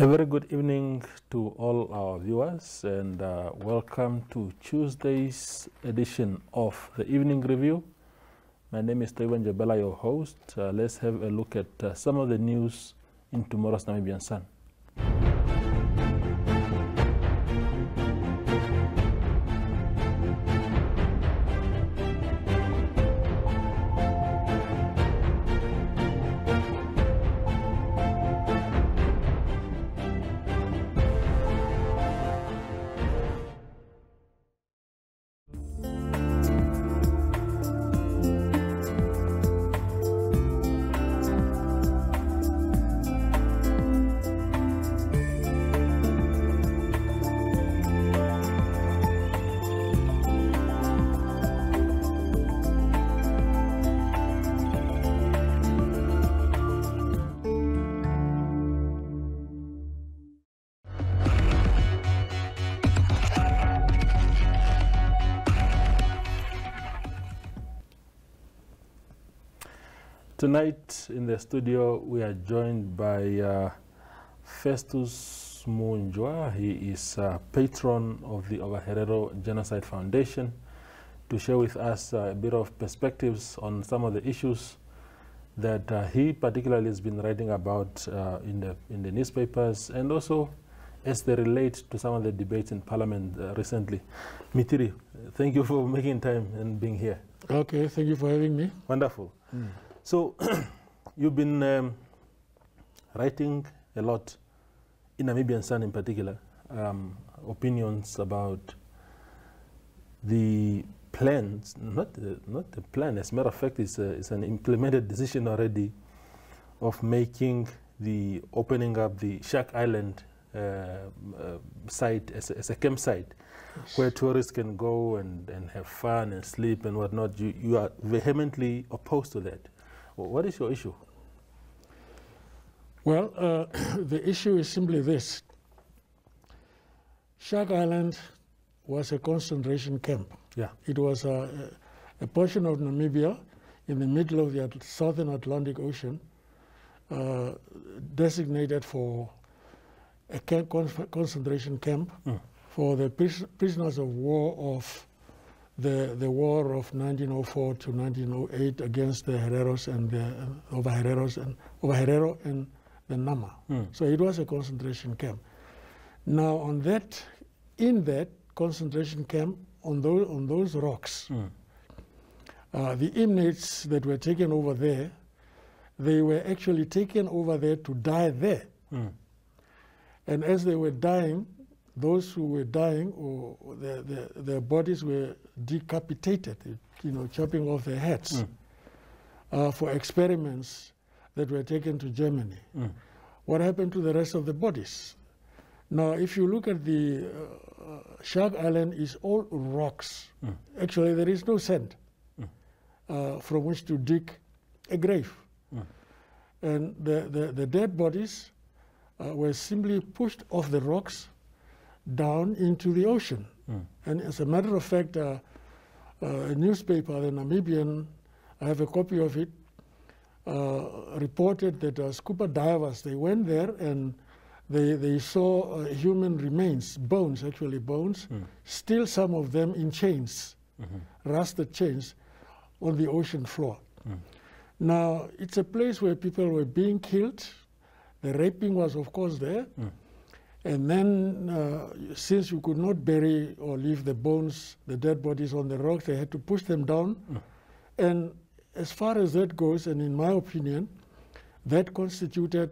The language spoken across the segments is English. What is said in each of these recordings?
A very good evening to all our viewers and uh, welcome to Tuesday's edition of the Evening Review. My name is Taiwan Jabela, your host. Uh, let's have a look at uh, some of the news in tomorrow's Namibian Sun. Tonight in the studio, we are joined by uh, Festus Muundjua. He is a patron of the Ovaherero Genocide Foundation to share with us uh, a bit of perspectives on some of the issues that uh, he particularly has been writing about uh, in, the, in the newspapers and also as they relate to some of the debates in Parliament uh, recently. Mitiri, thank you for making time and being here. Okay, thank you for having me. Wonderful. Mm. So, you've been um, writing a lot in Namibian Sun in particular, um, opinions about the plans, not the, not the plan, as a matter of fact, it's, a, it's an implemented decision already of making the opening up the Shark Island uh, uh, site as a, as a campsite yes. where tourists can go and, and have fun and sleep and whatnot. You, you are vehemently opposed to that. What is your issue? Well, uh, the issue is simply this. Shark Island was a concentration camp. Yeah. It was a, a portion of Namibia in the middle of the southern Atlantic Ocean uh, designated for a camp, concentration camp mm. for the pris prisoners of war of the, the war of 1904 to 1908 against the Hereros and the uh, over Hereros and over Herero and the Nama. Mm. So it was a concentration camp. Now on that, in that concentration camp, on those on those rocks, mm. uh, the inmates that were taken over there, they were actually taken over there to die there. Mm. And as they were dying, those who were dying or their, their, their, bodies were decapitated, you know, chopping off their heads mm. uh, for experiments that were taken to Germany. Mm. What happened to the rest of the bodies? Now, if you look at the uh, Shark Island is all rocks. Mm. Actually, there is no sand mm. uh, from which to dig a grave. Mm. And the, the, the, dead bodies uh, were simply pushed off the rocks down into the ocean. Mm. And as a matter of fact, uh, uh, a newspaper, the Namibian, I have a copy of it, uh, reported that uh, scuba divers, they went there and they, they saw uh, human remains, bones, actually bones, mm. still some of them in chains, mm -hmm. rusted chains, on the ocean floor. Mm. Now, it's a place where people were being killed. The raping was, of course, there. And then, uh, since you could not bury or leave the bones, the dead bodies on the rocks, they had to push them down. Mm. And as far as that goes, and in my opinion, that constituted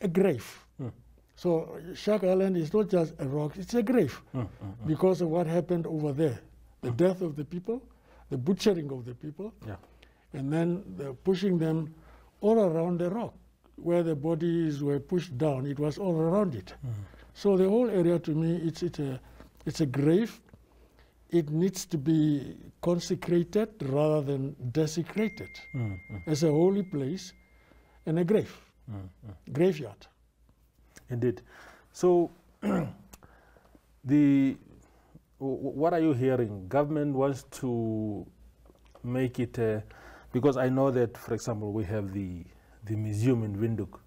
a grave. Mm. So Shark Island is not just a rock, it's a grave mm, because of what happened over there. The death of the people, the butchering of the people, yeah. and then the pushing them all around the rock where the bodies were pushed down. It was all around it. So the whole area to me, it's, it's, a, it's a grave. It needs to be consecrated rather than desecrated mm -hmm. as a holy place and a grave, mm graveyard. Indeed. So the what are you hearing? Government wants to make it a, because I know that, for example, we have the the museum in Windhoek.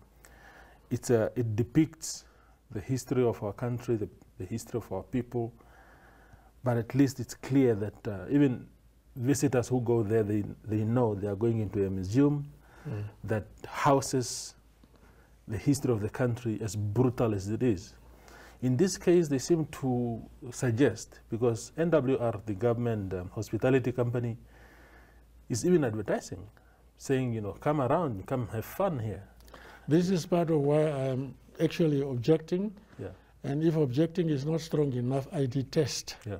It's a, it depicts the history of our country, the, the history of our people, but at least it's clear that uh, even visitors who go there, they, they know they are going into a museum mm. that houses the history of the country as brutal as it is. In this case, they seem to suggest, because NWR, the government um, hospitality company, is even advertising, saying, you know, come around, come have fun here. This is part of why I'm actually objecting. Yeah. And if objecting is not strong enough, I detest yeah.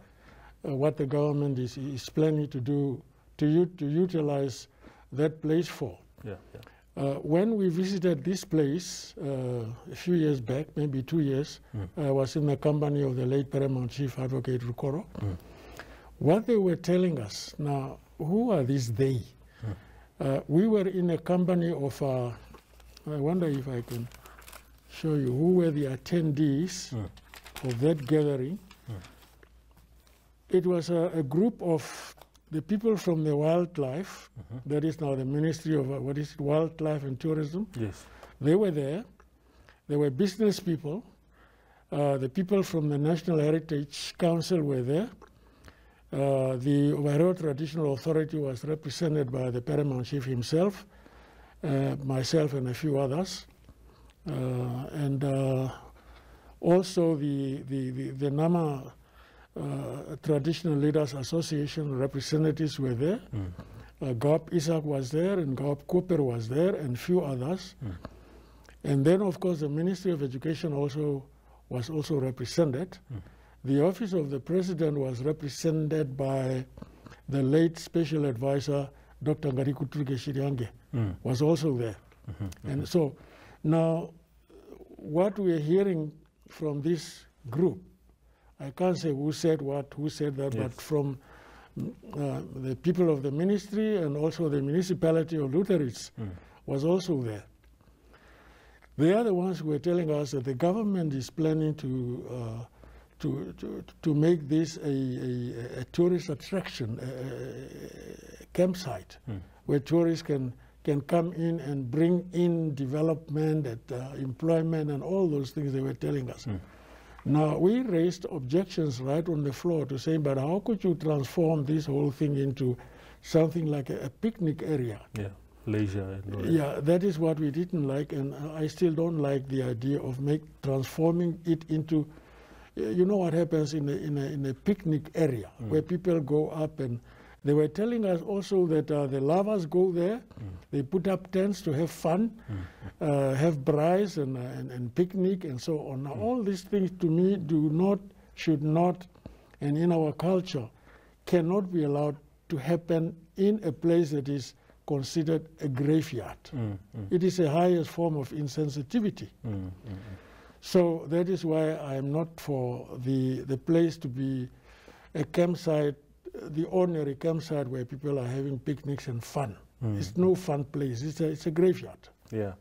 uh, what the government is, is planning to do to, to utilize that place for. Yeah, yeah. Uh, when we visited this place uh, a few years back, maybe two years, mm. I was in the company of the late Paramount Chief Advocate Rukoro. Mm. What they were telling us, now, who are these they? Mm. Uh, we were in a company of, uh, I wonder if I can show you who were the attendees of that gathering. It was a, a group of the people from the wildlife, mm -hmm. that is now the Ministry of uh, what is it, Wildlife and Tourism. Yes. They were there. There were business people. Uh, the people from the National Heritage Council were there. Uh, the Ovaherero Traditional Authority was represented by the Paramount Chief himself, uh, myself, and a few others. Uh, and uh, also the, the, the, the Nama uh, Traditional Leaders Association representatives were there. Mm. Uh, Gaob Isaac was there, and Gaob Cooper was there, and few others. Mm. And then, of course, the Ministry of Education also was also represented. Mm. The office of the president was represented by the late special advisor, Dr. Ngariku Turge mm. was also there. -hmm, -hmm. And so now, what we're hearing from this group I can't say who said what, who said that, yes. but from uh, the people of the ministry and also the municipality of Luderitz mm. was also there. They are the ones who are telling us that the government is planning to uh, to, to, to make this a, a, a tourist attraction, a, a campsite, mm. where tourists can can come in and bring in development, and, uh, employment, and all those things they were telling us. Mm. Now, we raised objections right on the floor to say, but how could you transform this whole thing into something like a, a picnic area? Yeah, leisure. yeah, that is what we didn't like, and I still don't like the idea of make transforming it into, you know what happens in a, in a, in a picnic area mm. where people go up and they were telling us also that uh, the lovers go there, mm. they put up tents to have fun, mm. uh, have braais and, uh, and, and, picnic and so on. Now, mm. all these things to me do not, should not, and in our culture, cannot be allowed to happen in a place that is considered a graveyard. Mm, mm. It is a highest form of insensitivity. Mm, so that is why I am not for the, the place to be a campsite the ordinary campsite where people are having picnics and fun. Mm. It's no fun place. It's a, it's a graveyard. Yeah.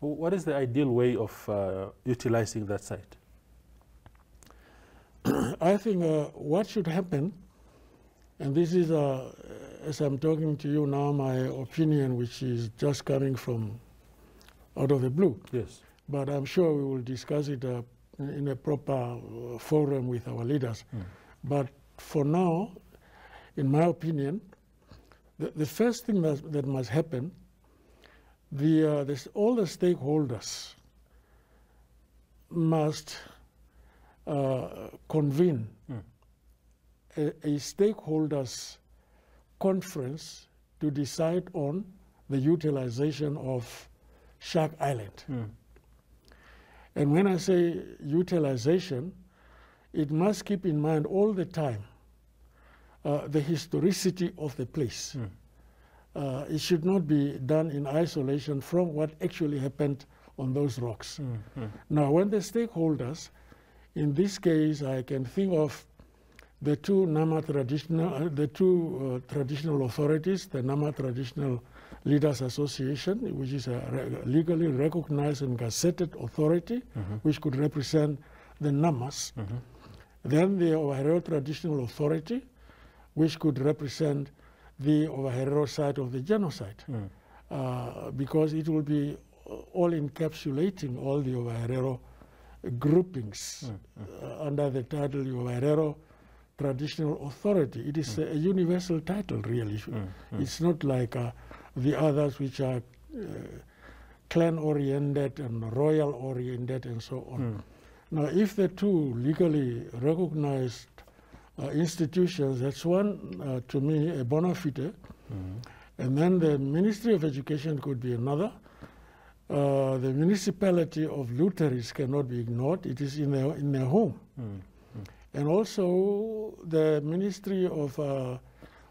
What is the ideal way of uh, utilizing that site? I think uh, what should happen, and this is, uh, as I'm talking to you now, my opinion, which is just coming from out of the blue. Yes. But I'm sure we will discuss it uh, in a proper uh, forum with our leaders. Mm. But for now, in my opinion, the, the first thing that, that must happen, the, uh, this, all the stakeholders must uh, convene mm. a, a stakeholders conference to decide on the utilization of Shark Island. Mm. And when I say utilization, it must keep in mind all the time uh, the historicity of the place. Mm. Uh, it should not be done in isolation from what actually happened on those rocks. Mm. Mm. Now, when the stakeholders, in this case, I can think of the two Nama traditional, uh, the two uh, traditional authorities, the Nama Traditional Leaders Association, which is a re legally recognized and gazetted authority, -hmm. which could represent the Namas. -hmm. Then the Ovaherero Traditional Authority, which could represent the Ovaherero side of the genocide, mm. uh, because it will be all encapsulating all the Ovaherero groupings uh, under the title Herero Traditional Authority. It is a universal title, really. It's not like uh, the others, which are uh, clan oriented and royal oriented and so on. Now, if the two legally recognized uh, institutions, that's one, uh, to me, a bona fide. And then the Ministry of Education could be another. Uh, the municipality of Luderitz cannot be ignored. It is in their, in their home. And also the Ministry of uh,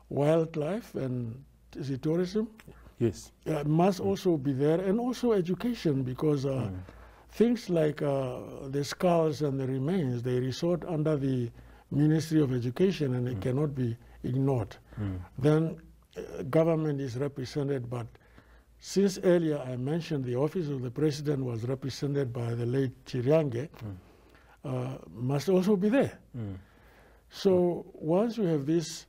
Wildlife and is it tourism Yes. uh, must also be there, and also education because uh, things like uh, the skulls and the remains they resort under the Ministry of Education and it cannot be ignored. Then uh, government is represented, but since earlier I mentioned the office of the president was represented by the late Tjiriange, uh, must also be there. So once you have this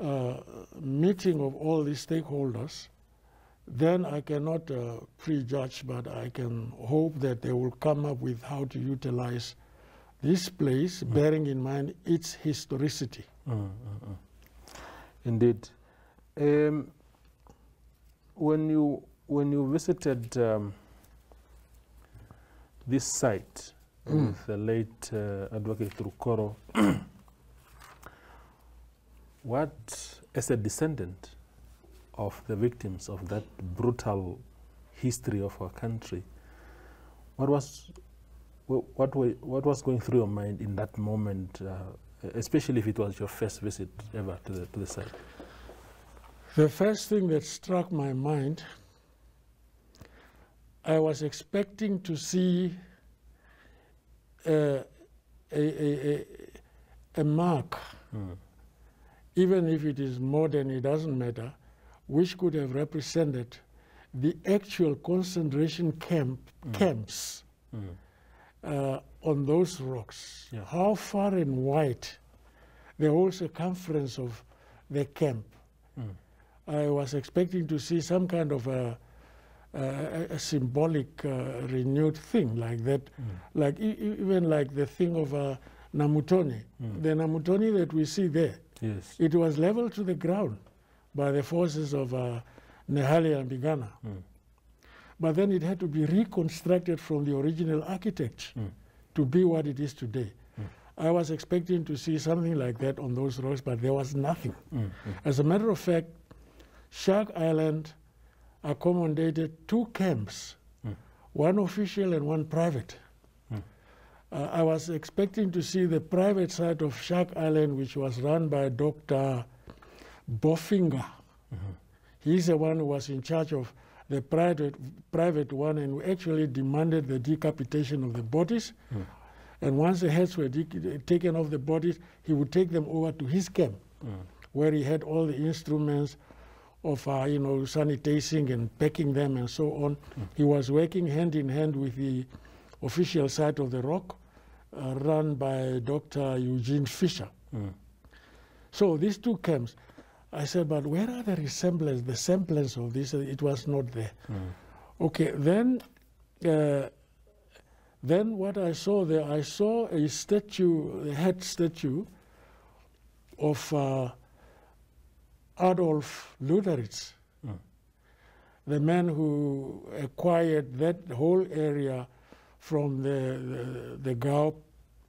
uh, meeting of all these stakeholders, then I cannot uh, prejudge, but I can hope that they will come up with how to utilize this place, bearing in mind its historicity. Indeed. Um, when you when you visited um, this site with the late uh, Advocate Rukoro, what, as a descendant of the victims of that brutal history of our country, what was what wa- what was going through your mind in that moment, uh, especially if it was your first visit ever to the to the site? The first thing that struck my mind, I was expecting to see uh, a, a, a, a mark, even if it is modern, it doesn't matter, which could have represented the actual concentration camp camps uh, on those rocks. Yeah. How far and wide the whole circumference of the camp. I was expecting to see some kind of a, a, a symbolic uh, renewed thing like that, like e- even like the thing of uh, Namutoni. The Namutoni that we see there, Yes. it was leveled to the ground by the forces of uh, Nehale and Bigana. But then it had to be reconstructed from the original architect hmm. to be what it is today. Hmm. I was expecting to see something like that on those rocks, but there was nothing. Hmm. As a matter of fact, Shark Island accommodated two camps, one official and one private. Uh, I was expecting to see the private side of Shark Island, which was run by Dr. Bofinger. Mm-hmm. He's the one who was in charge of the private, private one and who actually demanded the decapitation of the bodies. And once the heads were taken off the bodies, he would take them over to his camp, where he had all the instruments of, uh, you know, sanitizing and packing them and so on. He was working hand in hand with the official side of the rock, uh, run by Dr. Eugene Fischer. So these two camps, I said, but where are the resemblance, the semblance of this? It was not there. Okay, then, uh, then what I saw there, I saw a statue, a head statue of uh, Adolf Luderitz, the man who acquired that whole area from the, the, the Gau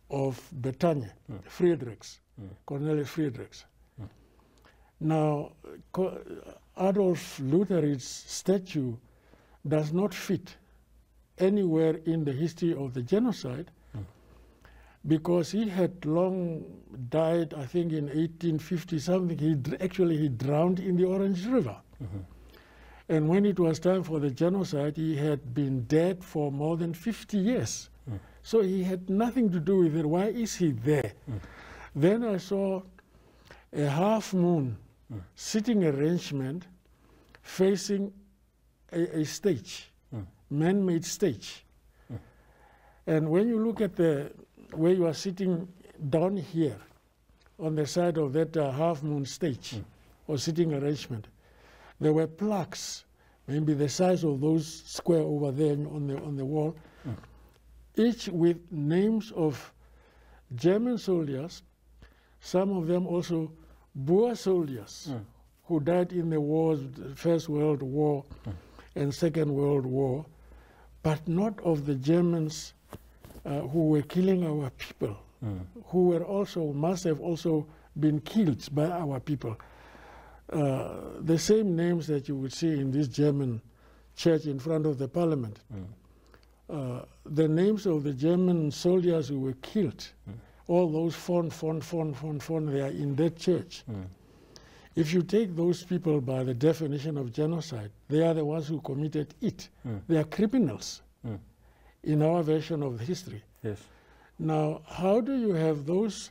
of Bethanie, Fredericks, Cornelis Fredericks. Now, Adolf Luderitz's statue does not fit anywhere in the history of the genocide hmm. because he had long died, I think in 1850 something. He actually he drowned in the Orange River. Mm-hmm. And when it was time for the genocide, he had been dead for more than 50 years. Hmm. So he had nothing to do with it. Why is he there? Hmm. Then I saw a half moon sitting arrangement facing a, a stage, man made stage. And when you look at the where you are sitting down here on the side of that uh, half moon stage or sitting arrangement, there were plaques, maybe the size of those square over there on the on the wall, each with names of German soldiers, some of them also Boer soldiers Mm. who died in the wars, the First World War and Second World War, but not of the Germans uh, who were killing our people, Mm. who were also, must have also been killed by our people. Uh, the same names that you would see in this German church in front of the parliament. Mm. Uh, the names of the German soldiers who were killed, all those fon, fon, fon, fon, fon, they are in that church. Mm. If you take those people by the definition of genocide, they are the ones who committed it. Mm. They are criminals Mm. in our version of history. Yes. Now, how do you have those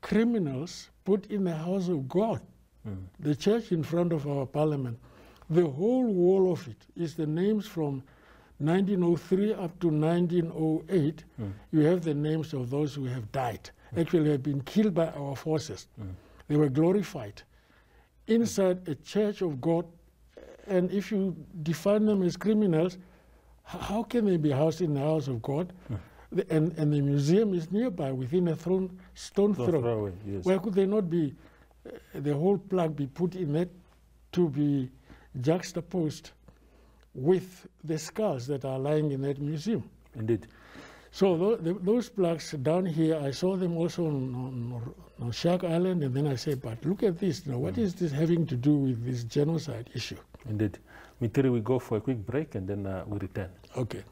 criminals put in the house of God, Mm. the church in front of our parliament? The whole wall of it is the names from 1903 up to 1908. Mm. You have the names of those who have died, actually have been killed by our forces. Mm. They were glorified inside a church of God. And if you define them as criminals, how can they be housed in the house of God? The- And, and the museum is nearby within a thrown, stone throw. throw away. Yes. Why could they not be, uh, the whole plaque be put in it to be juxtaposed with the skulls that are lying in that museum? Indeed. So the, those plaques down here, I saw them also on, on, on Shark Island, and then I said, but look at this. Now, what is this having to do with this genocide issue? Indeed. Mitiri, we go for a quick break and then uh, we return. Okay.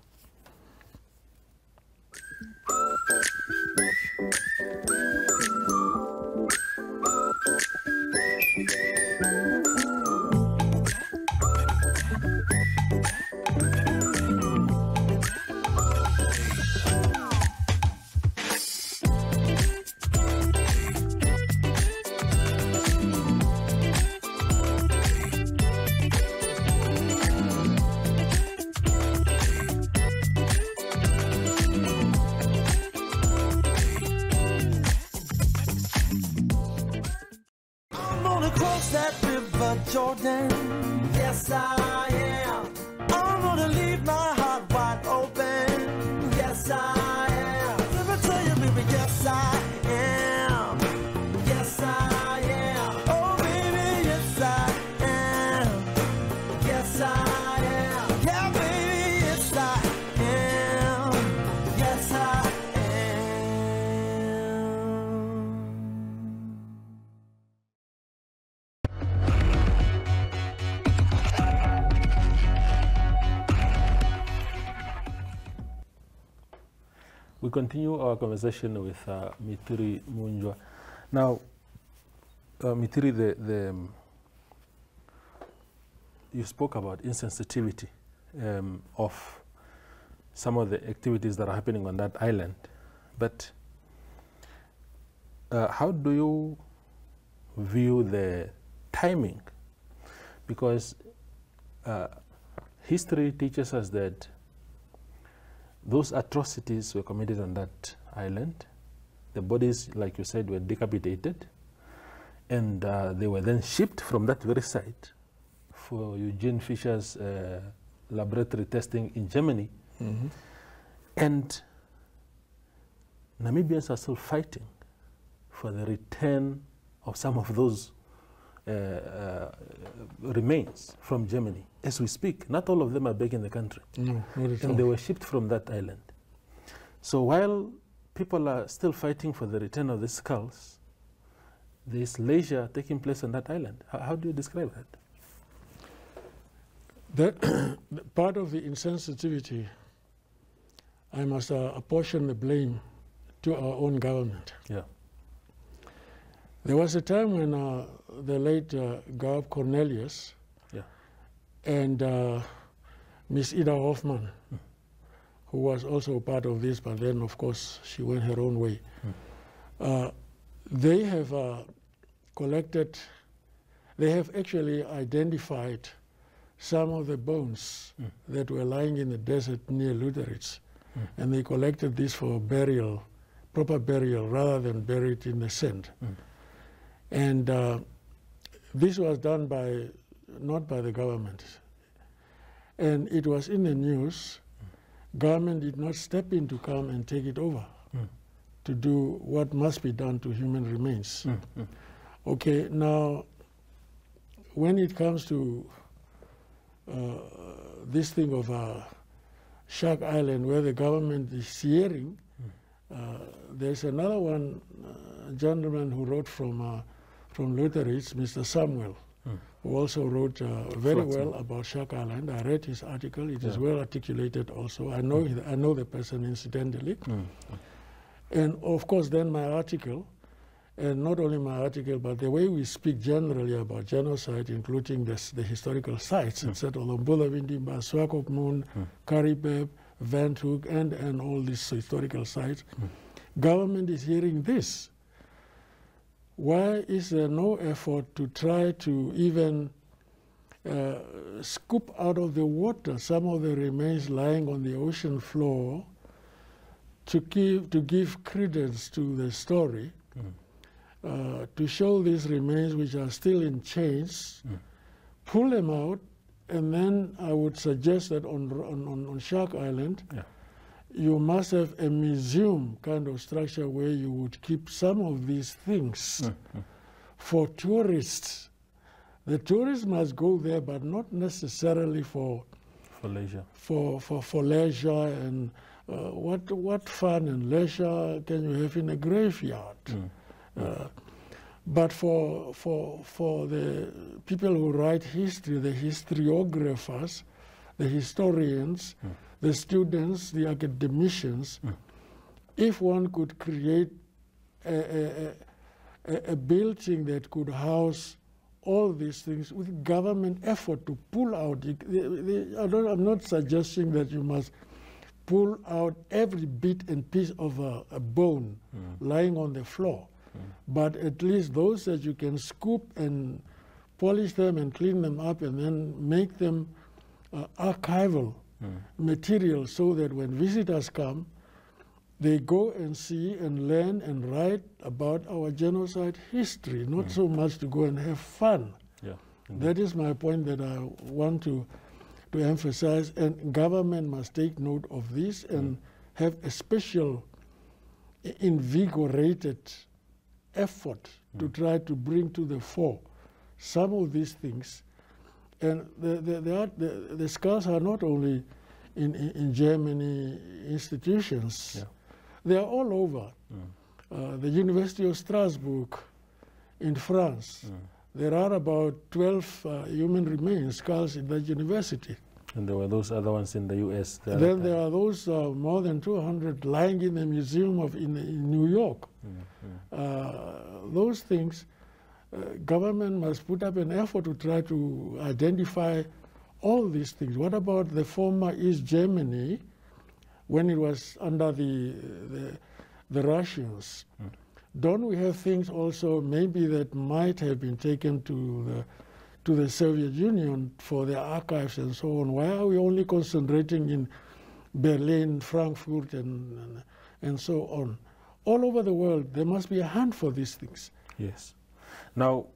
We continue our conversation with uh, Mitiri Muundjua. Now, uh, the, the, um, you spoke about insensitivity um, of some of the activities that are happening on that island, but uh, how do you view the timing? Because uh, history teaches us that those atrocities were committed on that island. The bodies, like you said, were decapitated, and uh, they were then shipped from that very site for Eugene Fischer's uh, laboratory testing in Germany. And Namibians are still fighting for the return of some of those remains from Germany as we speak. Not all of them are back in the country No, and they were shipped from that island. So while people are still fighting for the return of the skulls, there is leisure taking place on that island. How, how do you describe that? That part of the insensitivity, I must uh, apportion the blame to our own government. Yeah. There was a time when uh, the late uh, Gaob Cornelius Yeah. and uh, Miss Ida Hoffman, who was also part of this, but then, of course, she went her own way. Uh, they have uh, collected, they have actually identified some of the bones that were lying in the desert near Luderitz. And they collected this for burial, proper burial, rather than buried in the sand. And uh, this was done by, not by the government. And it was in the news government did not step in to come and take it over Mm. to do what must be done to human remains. Mm, mm. Okay, now, when it comes to uh, this thing of uh, Shark Island, where the government is hearing, uh, there's another one uh, gentleman who wrote from uh, from Luderitz, Mr. Samuel, Mm. who also wrote uh, very well about Shark Island. I read his article; it is Yeah. well articulated. Also, I know I know the person incidentally. Mm. And of course, then my article, and not only my article, but the way we speak generally about genocide, including this, the historical sites, Mm. etc., Lombola Vindimba, Swakopmund, Mm. Karibib, Van Hook, and, and all these historical sites. Mm. Government is hearing this. Why is there no effort to try to even uh, scoop out of the water some of the remains lying on the ocean floor to give, to give credence to the story, Mm. uh, to show these remains which are still in chains, Mm. pull them out, and then I would suggest that on, on, on, Shark Island, Yeah. You must have a museum kind of structure where you would keep some of these things for tourists. The tourists must go there, but not necessarily for For leisure. for, for, for leisure and uh, what, what fun and leisure can you have in a graveyard? Mm. Uh, but for, for, for the people who write history, the historiographers, the historians, Mm. The students, the academicians, Mm. if one could create a, a, a, a building that could house all these things with government effort to pull out. The, the, the, I don't, I'm not suggesting that you must pull out every bit and piece of a, a bone Mm. lying on the floor, Mm. but at least those that you can scoop and polish them and clean them up and then make them uh, archival Mm. material so that when visitors come, they go and see and learn and write about our genocide history, not Mm. so much to go and have fun. Yeah. That is my point that I want to, to emphasize. And government must take note of this and have a special invigorated effort to Mm. try to bring to the fore some of these things. And the, the, the, art- the, the scars are not only in, in, in Germany institutions, Yeah. they are all over. Mm. Uh, the University of Strasbourg in France, Mm. there are about 12 uh, human remains skulls in that university. And there were those other ones in the U.S. the then there are those uh, more than 200 lying in the museum of in, in New York. Mm, mm. Uh, those things, government must put up an effort to try to identify all these things. What about the former East Germany when it was under the, the, the Russians? Mm. Don't we have things also maybe that might have been taken to the to the Soviet Union for their archives and so on? Why are we only concentrating in Berlin, Frankfurt, and, and, and so on? All over the world, there must be a hand for these things. Yes. Now,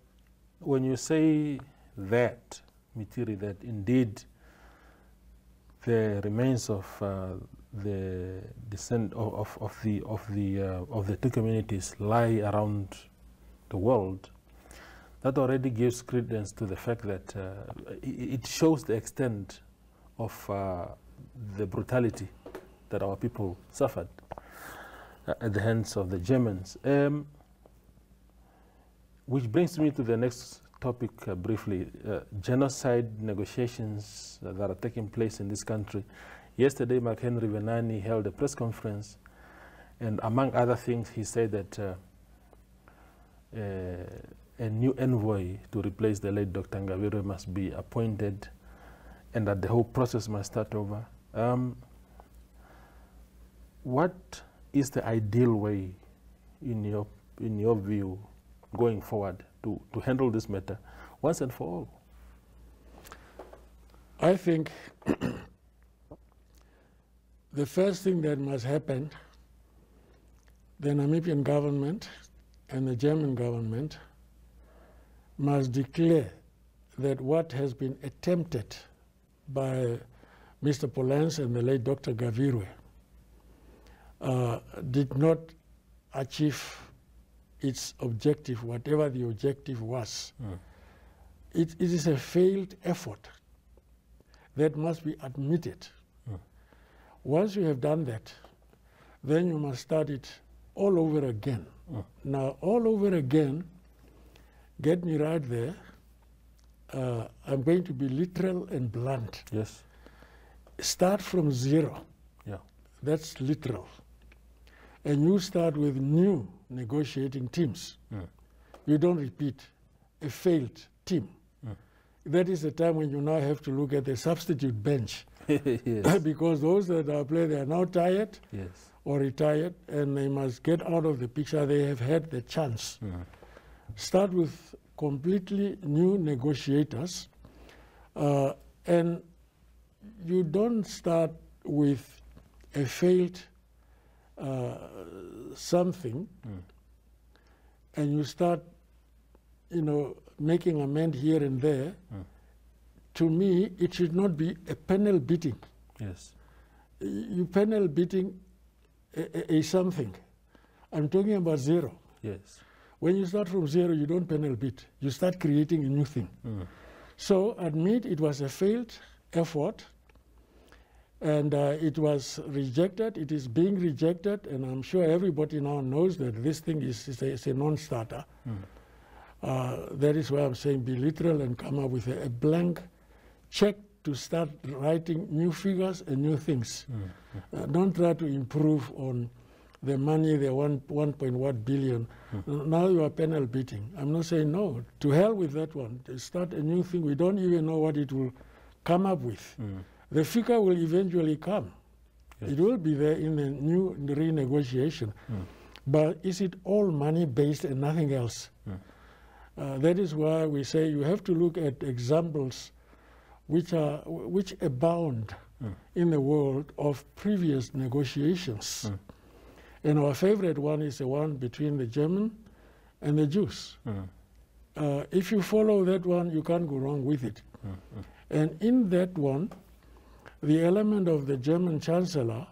when you say that, Mitiri, that indeed the remains of uh, the descent of, of, of the of the uh, of the two communities lie around the world, that already gives credence to the fact that uh, it shows the extent of uh, the brutality that our people suffered uh, at the hands of the Germans. Um, which brings me to the next topic uh, briefly uh, genocide negotiations that are taking place in this country. Yesterday, McHenry Venaani held a press conference, and among other things, he said that uh, uh, a new envoy to replace the late Dr. Ngavirue must be appointed, and that the whole process must start over. Um, what is the ideal way, in your in your view, going forward to, to handle this matter once and for all? I think the first thing that must happen, the Namibian government and the German government must declare that what has been attempted by Mr. Polenz and the late Dr. Ngavirue, uh, did not achieve its objective, whatever the objective was. Mm. It, it is a failed effort that must be admitted. Mm. Once you have done that, then you must start it all over again. Mm. Now, all over again, get me right there. Uh, I'm going to be literal and blunt. Yes. Start from zero. Yeah. That's literal. And you start with new negotiating teams. Mm. You don't repeat a failed team. Mm. That is the time when you now have to look at the substitute bench yes. because those that are playing they are now tired yes. or retired and they must get out of the picture. They have had the chance. Mm. Start with completely new negotiators, uh, and you don't start with a failed uh, something, Mm. and you start, you know, making amend here and there. Mm. To me, it should not be a panel beating. Yes. You panel beating a, a, a something. I'm talking about zero. Yes. When you start from zero, you don't panel beat. You start creating a new thing. Mm. So admit it was a failed effort and uh, it was rejected. It is being rejected, and I'm sure everybody now knows that this thing is, is a, a non starter. Mm. Uh, that is why I'm saying be literal and come up with a, a blank check to start writing new figures and new things. Mm. Uh, don't try to improve on the money, the one, 1.1 billion. N- Now you are panel beating. I'm not saying no. To hell with that one. Start a new thing. We don't even know what it will come up with. Mm. The figure will eventually come. Yes. It will be there in the new renegotiation. Mm. But is it all money based and nothing else? Mm. Uh, that is why we say you have to look at examples which are which abound Mm. in the world of previous negotiations. Mm. And our favorite one is the one between the German and the Jews. Mm. Uh, if you follow that one, you can't go wrong with it. Mm. Mm. And in that one, the element of the German Chancellor,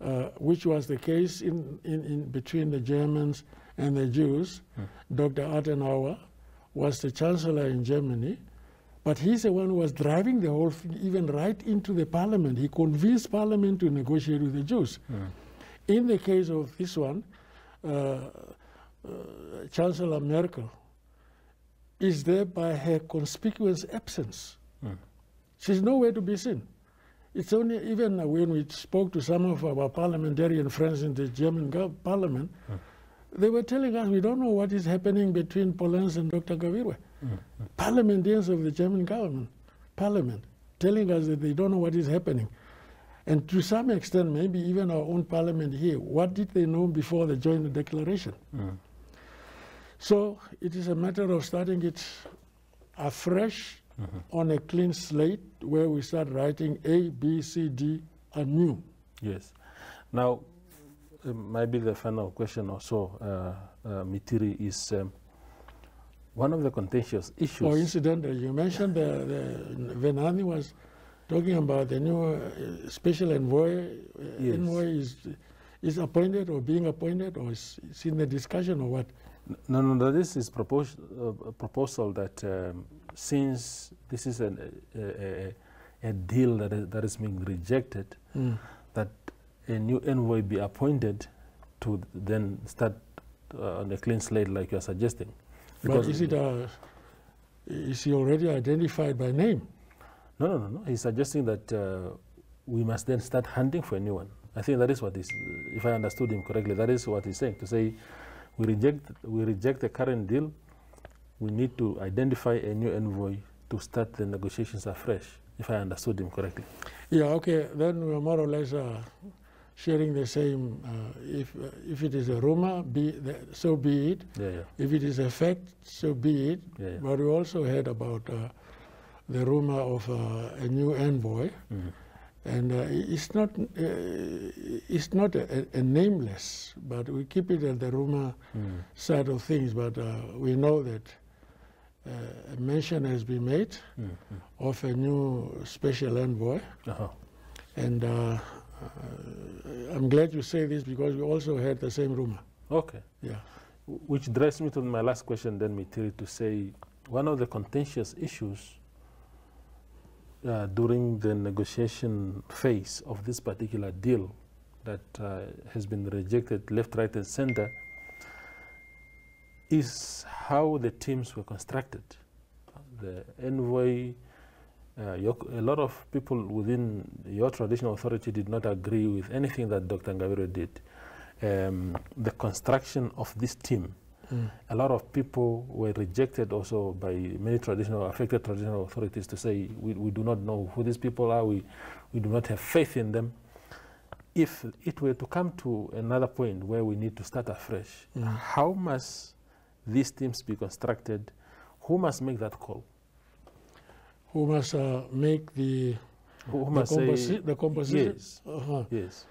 uh, which was the case in, in, in between the Germans and the Jews. Dr. Adenauer was the Chancellor in Germany, but he's the one who was driving the whole thing even right into the parliament. He convinced parliament to negotiate with the Jews. Mm. In the case of this one, uh, uh, Chancellor Merkel is there by her conspicuous absence. Mm. She's nowhere to be seen. It's only even when we spoke to some of our parliamentarian friends in the German gov- parliament, Mm. they were telling us we don't know what is happening between Polenz and Dr. Ngavirue. Mm. Parliamentarians of the German government, parliament, telling us that they don't know what is happening. And to some extent, maybe even our own parliament here, what did they know before they joined the declaration? Mm. So it is a matter of starting it afresh Mhm. on a clean slate where we start writing A, B, C, D anew. Yes. Now, uh, maybe the final question also, so, uh, uh, Mitiri, is um, one of the contentious issues. Oh, incidentally, you mentioned the, the Venaani was talking about the new uh, special envoy. Uh, Yes. Envoy is, is appointed or being appointed or is, is in the discussion or what? No, no, no. This is propos- uh, a proposal that um, since this is an, a, a, a deal that is, that is being rejected, Mm. that a new envoy be appointed to then start uh, on a clean slate, like you are suggesting. But is it uh, is he already identified by name? No, no, no, no. He's suggesting that uh, we must then start hunting for a new one. I think that is what he's, if I understood him correctly, that is what he's saying. To say, we reject, we reject the current deal. We need to identify a new envoy to start the negotiations afresh. If I understood him correctly. Yeah, okay, then we're more or less uh, sharing the same. Uh, if, uh, if it is a rumor, be the, so be it. Yeah, yeah, If it is a fact, so be it. yeah. yeah. But we also heard about uh, the rumor of uh, a new envoy, Mhm. and uh, it's not uh, it's not a, a nameless, but we keep it at the rumor Mm. side of things. But uh, we know that uh, a mention has been made Mm. of a new special envoy. Uh-huh. And uh, uh, I'm glad you say this because we also heard the same rumor. Okay. Yeah. Which drives me to my last question, then, Mitiri, to say one of the contentious issues uh, during the negotiation phase of this particular deal that uh, has been rejected left, right, and center is how the teams were constructed. The envoy, uh, your, a lot of people within your traditional authority did not agree with anything that Dr. Ngavirue did. Um, the construction of this team, Mm. a lot of people were rejected also by many traditional, affected traditional authorities to say, we, we do not know who these people are, we, we do not have faith in them. If it were to come to another point where we need to start afresh, Mm. how must these teams be constructed? Who must make that call? Who must uh, make the, Who the, must composi- the composition? yes, Uh-huh. yes,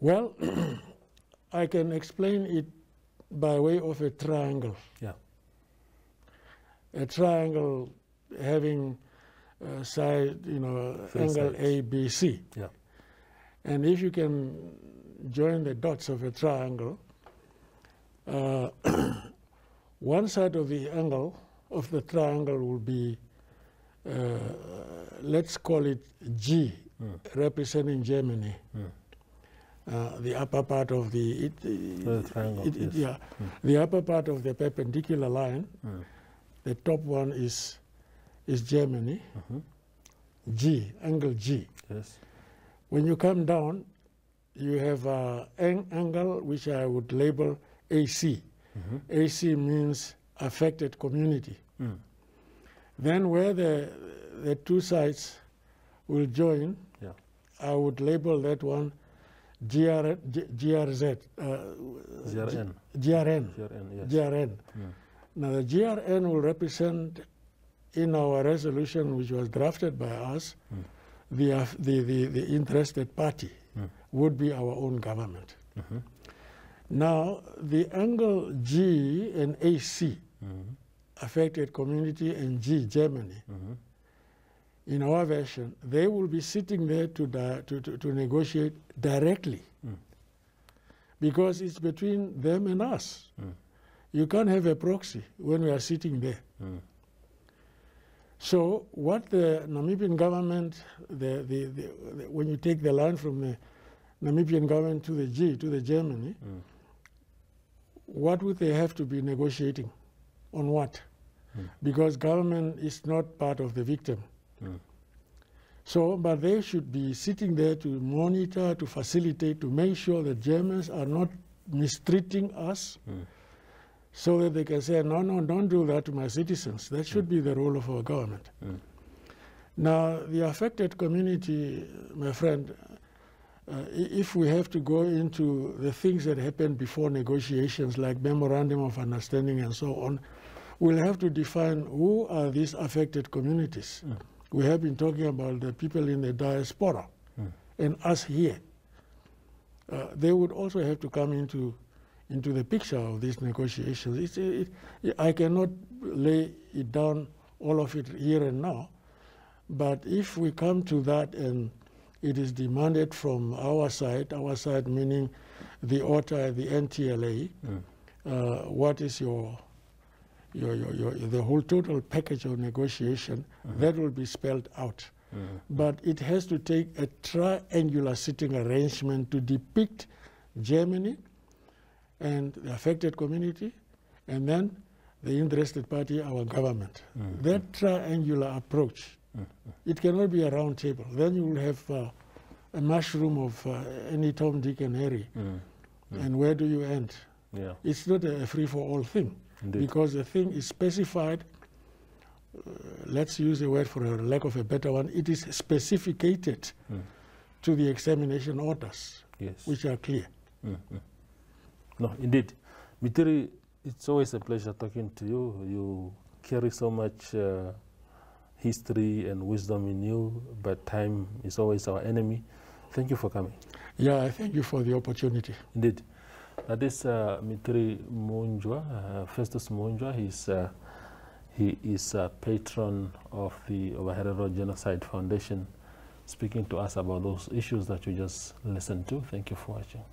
Well, I can explain it by way of a triangle. Yeah. A triangle having uh, side, you know, Three angle sides. A, B, C. Yeah. And if you can join the dots of a triangle, uh, one side of the angle of the triangle will be, uh, let's call it G, Mm. representing Germany. Mm. Uh, the upper part of the it, The triangle, it- it- yes. yeah, the upper part of the perpendicular line. Mm. The top one is is Germany. Mhm. G angle G. yes, When you come down, you have uh, an angle which I would label AC. Mhm. AC means affected community. Mm. Then where the the two sides will join, Yeah. I would label that one GR, G, GRZ, uh, GRN, GRN, GRN, yes. GRN. Mm. Now the GRN will represent in our resolution, which was drafted by us, Mm. the, the, the, the interested party Mm. would be our own government. Mhm. Now, the angle G and AC, Mhm. affected community, and G, Germany, Mhm. in our version, they will be sitting there to, to, to, to negotiate directly Mm. because it's between them and us. Mm. You can't have a proxy when we are sitting there. Mm. So what the Namibian government, the, the, the, the, when you take the line from the Namibian government to the G, to the Germany, Mm. What would they have to be negotiating? On what? Mm. Because government is not part of the victim. Mm. So, but they should be sitting there to monitor, to facilitate, to make sure that Germans are not mistreating us Mm. so that they can say, no, no, don't do that to my citizens. That should be the role of our government. Mm. Now, the affected community, my friend, uh, if we have to go into the things that happened before negotiations, like memorandum of understanding and so on, we'll have to define who are these affected communities. Mm. We have been talking about the people in the diaspora Mm. and us here. Uh, they would also have to come into into the picture of these negotiations. It's, it, it, I cannot lay it down all of it here and now, but if we come to that and it is demanded from our side, our side meaning the OTA, the NTLA, Mm. uh, what is your, your, your, your, the whole total package of negotiation, that will be spelled out. Mm. But it has to take a triangular sitting arrangement to depict Germany and the affected community, and then the interested party, our government. Mm. That triangular approach, Mm. It cannot be a round table. Then you will have uh, a mushroom of uh, any Tom, Dick, and Harry. Mm. Mm. And where do you end? Yeah, It's not a free-for-all thing indeed. because the thing is specified. Uh, let's use the word for a lack of a better one. It is specificated Mm. to the examination orders, yes. which are clear. Mm, mm. No, indeed. Mitiri, it's always a pleasure talking to you. You carry so much uh, history and wisdom in you, but time is always our enemy. Thank you for coming. Yeah, I thank you for the opportunity. Indeed. That is uh, Mitri Muundjua, uh, Festus Muundjua. He's, uh, he is a patron of the Ovaherero Genocide Foundation, speaking to us about those issues that you just listened to. Thank you for watching.